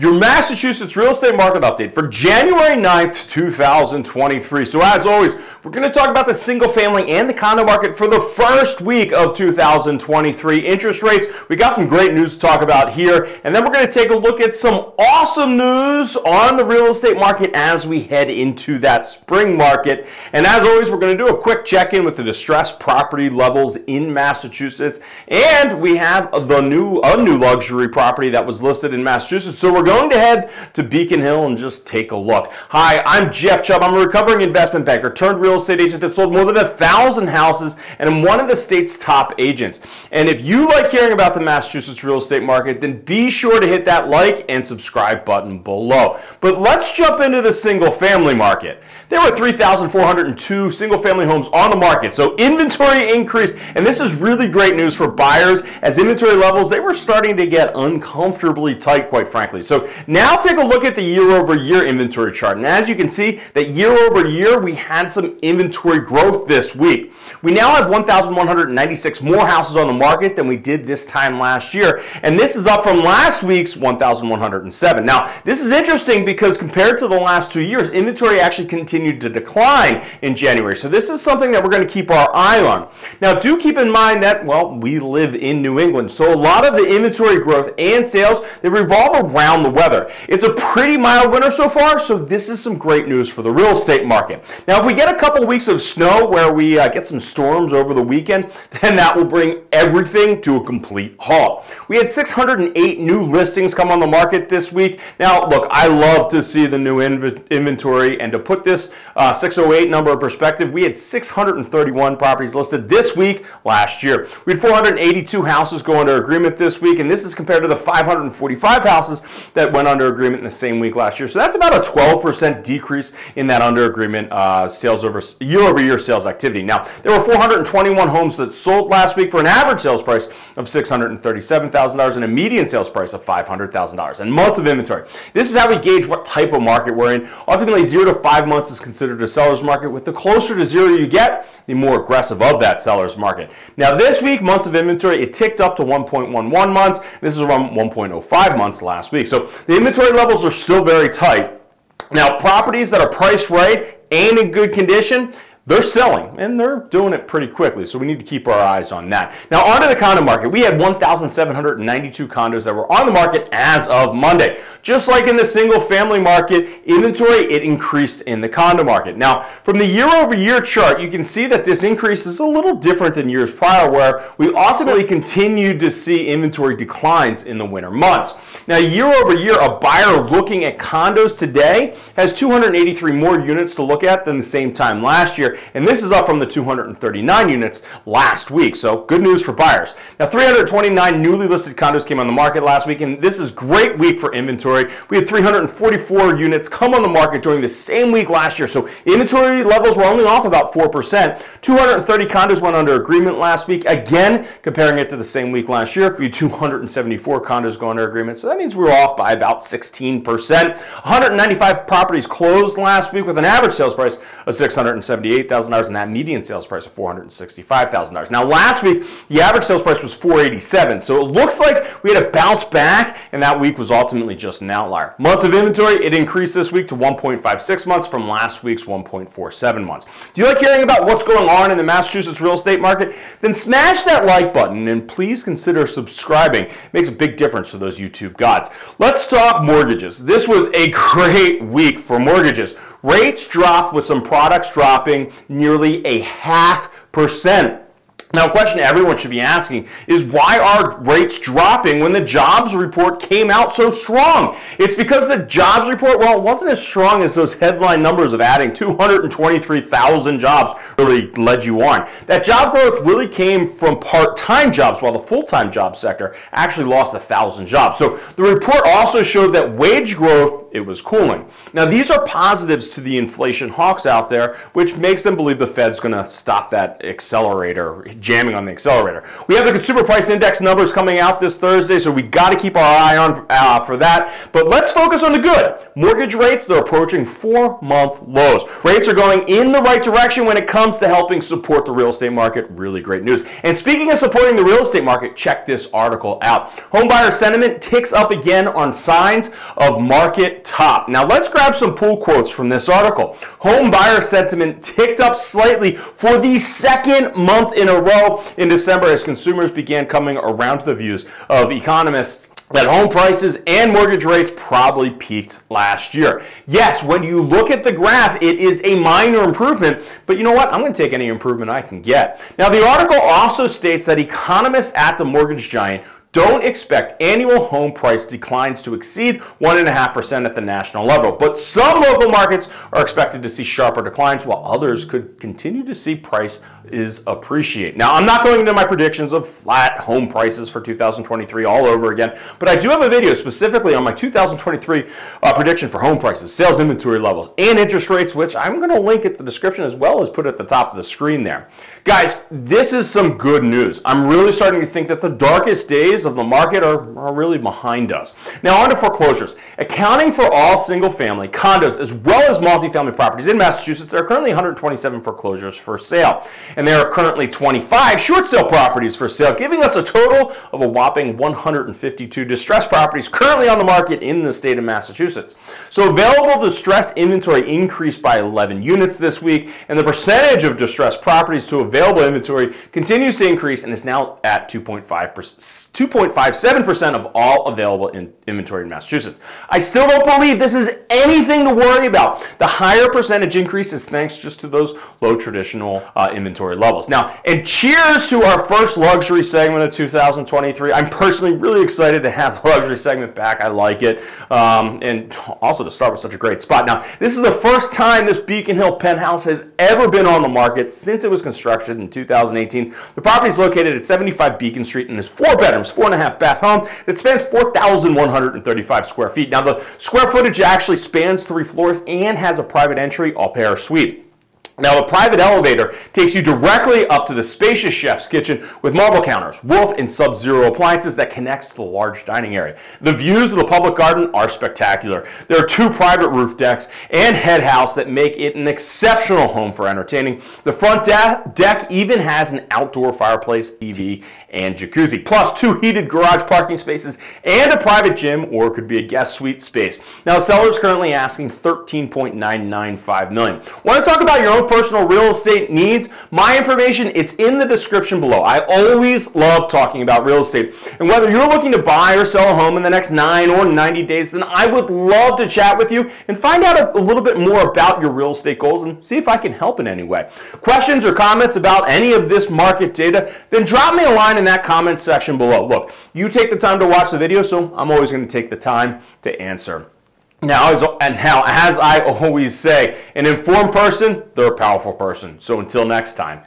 Your Massachusetts real estate market update for January 9th, 2023. So as always, we're going to talk about the single family and the condo market for the first week of 2023. Interest rates, we got some great news to talk about here. And then we're going to take a look at some awesome news on the real estate market as we head into that spring market. And as always, we're going to do a quick check-in with the distressed property levels in Massachusetts. And we have the new, a new luxury property that was listed in Massachusetts. So we're going to head to Beacon Hill and just take a look. Hi, I'm Jeff Chubb. I'm a recovering investment banker turned real estate agent that sold more than a thousand houses and I'm one of the state's top agents. And if you like hearing about the Massachusetts real estate market, then be sure to hit that like and subscribe button below. But let's jump into the single family market. There were 3,402 single family homes on the market. So inventory increased and this is really great news for buyers as inventory levels, they were starting to get uncomfortably tight, quite frankly. So now take a look at the year over year inventory chart. And as you can see that year over year, we had some inventory growth this week. We now have 1,196 more houses on the market than we did this time last year. And this is up from last week's 1,107. Now, this is interesting because compared to the last two years, inventory actually continued to decline in January. So this is something that we're going to keep our eye on. Now, do keep in mind that, well, we live in New England. So a lot of the inventory growth and sales, they revolve around the weather. It's a pretty mild winter so far, so this is some great news for the real estate market. Now, if we get a couple weeks of snow where we uh, get some storms over the weekend, then that will bring everything to a complete halt. We had 608 new listings come on the market this week. Now, look, I love to see the new inv inventory, and to put this uh, 608 number in perspective, we had 631 properties listed this week last year. We had 482 houses go under agreement this week, and this is compared to the 545 houses that went under agreement in the same week last year. So that's about a 12% decrease in that under agreement uh, sales over year over year sales activity. Now, there were 421 homes that sold last week for an average sales price of $637,000 and a median sales price of $500,000 and months of inventory. This is how we gauge what type of market we're in. Ultimately, zero to five months is considered a seller's market. With the closer to zero you get, the more aggressive of that seller's market. Now, this week, months of inventory, it ticked up to 1.11 months. This is around 1.05 months last week. So the inventory levels are still very tight. Now, properties that are priced right and in good condition, they're selling and they're doing it pretty quickly. So we need to keep our eyes on that. Now onto the condo market. We had 1,792 condos that were on the market as of Monday. Just like in the single family market, inventory, it increased in the condo market. Now from the year over year chart, you can see that this increase is a little different than years prior where we ultimately continued to see inventory declines in the winter months. Now year over year, a buyer looking at condos today has 283 more units to look at than the same time last year and this is up from the 239 units last week. So good news for buyers. Now 329 newly listed condos came on the market last week, and this is great week for inventory. We had 344 units come on the market during the same week last year. So inventory levels were only off about 4%. 230 condos went under agreement last week. Again, comparing it to the same week last year, we had 274 condos go under agreement. So that means we were off by about 16%. 195 properties closed last week with an average sales price of 678 $468,000 and that median sales price of $465,000. Now last week, the average sales price was 487 so it looks like we had a bounce back and that week was ultimately just an outlier. Months of inventory, it increased this week to 1.56 months from last week's 1.47 months. Do you like hearing about what's going on in the Massachusetts real estate market? Then smash that like button and please consider subscribing. It makes a big difference to those YouTube gods. Let's talk mortgages. This was a great week for mortgages. Rates dropped with some products dropping nearly a half percent. Now, a question everyone should be asking is why are rates dropping when the jobs report came out so strong? It's because the jobs report, well, it wasn't as strong as those headline numbers of adding 223,000 jobs really led you on. That job growth really came from part-time jobs, while the full-time job sector actually lost 1,000 jobs. So the report also showed that wage growth it was cooling. Now, these are positives to the inflation hawks out there, which makes them believe the Fed's going to stop that accelerator, jamming on the accelerator. We have the consumer price index numbers coming out this Thursday, so we got to keep our eye on uh, for that. But let's focus on the good. Mortgage rates, they're approaching four month lows. Rates are going in the right direction when it comes to helping support the real estate market. Really great news. And speaking of supporting the real estate market, check this article out. Homebuyer sentiment ticks up again on signs of market top. Now let's grab some pull quotes from this article. Home buyer sentiment ticked up slightly for the second month in a row in December as consumers began coming around to the views of economists that home prices and mortgage rates probably peaked last year. Yes, when you look at the graph, it is a minor improvement, but you know what? I'm going to take any improvement I can get. Now, the article also states that economists at the mortgage giant don't expect annual home price declines to exceed 1.5% at the national level. But some local markets are expected to see sharper declines, while others could continue to see price is appreciate. Now, I'm not going into my predictions of flat home prices for 2023 all over again, but I do have a video specifically on my 2023 uh, prediction for home prices, sales inventory levels, and interest rates, which I'm going to link at the description as well as put at the top of the screen there. Guys, this is some good news. I'm really starting to think that the darkest days of the market are, are really behind us. Now, on to foreclosures. Accounting for all single family, condos, as well as multifamily properties in Massachusetts, there are currently 127 foreclosures for sale and there are currently 25 short sale properties for sale, giving us a total of a whopping 152 distressed properties currently on the market in the state of Massachusetts. So available distressed inventory increased by 11 units this week, and the percentage of distressed properties to available inventory continues to increase and is now at 2.57% of all available in inventory in Massachusetts. I still don't believe this is anything to worry about. The higher percentage increase is thanks just to those low traditional uh, inventory levels. Now, and cheers to our first luxury segment of 2023. I'm personally really excited to have the luxury segment back. I like it. Um, and also to start with such a great spot. Now, this is the first time this Beacon Hill penthouse has ever been on the market since it was constructed in 2018. The property is located at 75 Beacon Street and is four bedrooms, four and a half bath home that spans 4,135 square feet. Now, the square footage actually spans three floors and has a private entry, au pair suite. Now, the private elevator takes you directly up to the spacious chef's kitchen with marble counters, Wolf and Sub-Zero appliances that connects to the large dining area. The views of the public garden are spectacular. There are two private roof decks and head house that make it an exceptional home for entertaining. The front de deck even has an outdoor fireplace, TV, and jacuzzi, plus two heated garage parking spaces and a private gym or could be a guest suite space. Now, the seller is currently asking 13.995 million. Want to talk about your own personal real estate needs, my information, it's in the description below. I always love talking about real estate. And whether you're looking to buy or sell a home in the next 9 or 90 days, then I would love to chat with you and find out a, a little bit more about your real estate goals and see if I can help in any way. Questions or comments about any of this market data, then drop me a line in that comment section below. Look, you take the time to watch the video, so I'm always going to take the time to answer. Now, as, and now, as I always say, an informed person, they're a powerful person. So until next time.